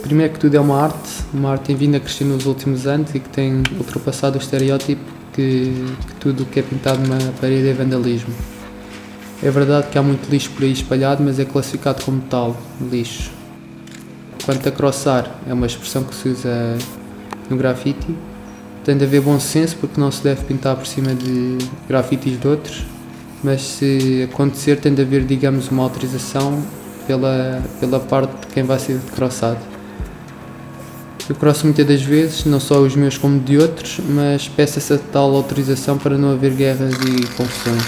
primeiro que tudo é uma arte, uma arte tem vindo a crescer nos últimos anos e que tem ultrapassado o estereótipo que, que tudo o que é pintado numa parede é vandalismo. É verdade que há muito lixo por aí espalhado, mas é classificado como tal, lixo. Quanto a crossar, é uma expressão que se usa no grafite, tem de haver bom senso porque não se deve pintar por cima de grafites de outros, mas se acontecer tem de haver, digamos, uma autorização pela, pela parte de quem vai ser crossado. Eu crosso muitas das vezes, não só os meus como de outros, mas peço essa tal autorização para não haver guerras e confusões.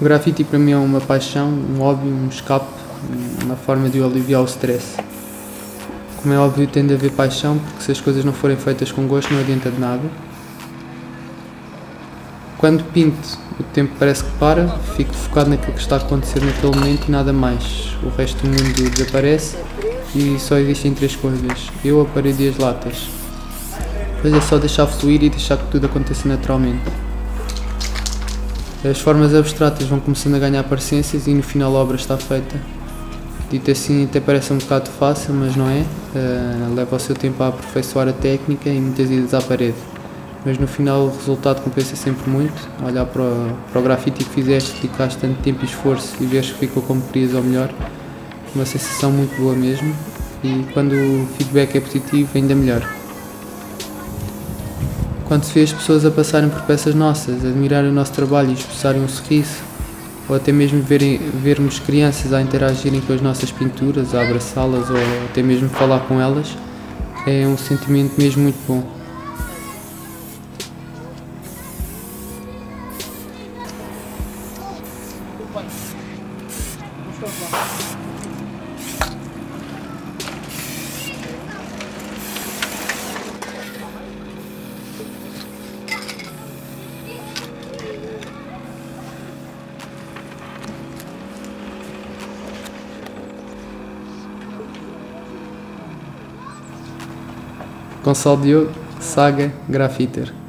O grafite para mim é uma paixão, um hobby, um escape, uma forma de eu aliviar o stress. Como é óbvio, tem de haver paixão, porque se as coisas não forem feitas com gosto, não adianta de nada. Quando pinto, o tempo parece que para, fico focado naquilo que está a acontecer naquele momento e nada mais. O resto do mundo desaparece e só existem três coisas: eu, a parede e as latas. Depois é só deixar fluir e deixar que tudo aconteça naturalmente. As formas abstratas vão começando a ganhar parecências e no final a obra está feita. Dito assim, até parece um bocado fácil, mas não é. Uh, leva o seu tempo a aperfeiçoar a técnica e muitas idas à parede. Mas no final o resultado compensa sempre muito. Olhar para o, para o grafite que fizeste, dedicaste tanto tempo e esforço e vês que ficou como querias ou melhor, uma sensação muito boa mesmo. E quando o feedback é positivo, ainda melhor. Quando se vê as pessoas a passarem por peças nossas, admirarem o nosso trabalho e expressarem um sorriso, ou até mesmo verem, vermos crianças a interagirem com as nossas pinturas, a abraçá-las ou até mesmo falar com elas, é um sentimento mesmo muito bom. Gonçalo Diogo, Saga Grafiter.